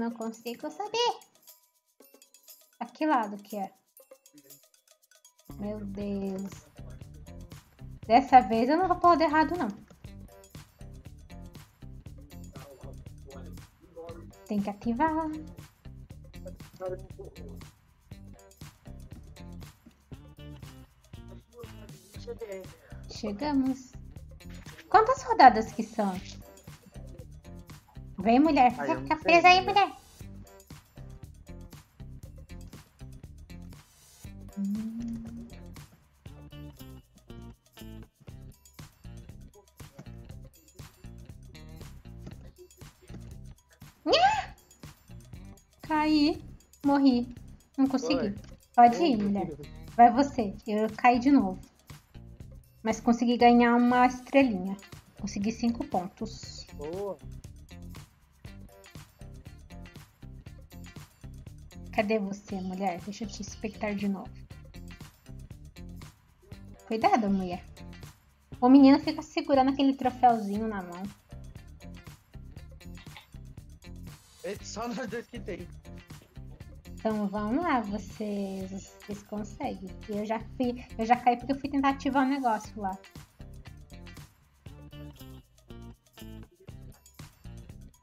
não consigo saber. A que lado que é? Meu Deus. Dessa vez eu não vou pôr errado, não. Tem que ativar. Chegamos. Quantas rodadas que são? Vem, mulher. Ai, eu Fica presa aí, mulher. Hum. Nhá! Caí. Morri. Não consegui. Oi. Pode ir, mulher. Vai você. Eu caí de novo. Mas consegui ganhar uma estrelinha. Consegui cinco pontos. Boa. Cadê você, mulher? Deixa eu te espectar de novo. Cuidado, mulher. O menino fica segurando aquele troféuzinho na mão. É Só nós dois que tem. Então vamos lá, vocês, vocês conseguem. Eu já fui, eu já caí porque eu fui tentar ativar o negócio lá.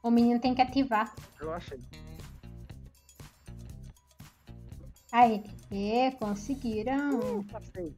O menino tem que ativar. Eu achei. Aí, e conseguiram. Passei.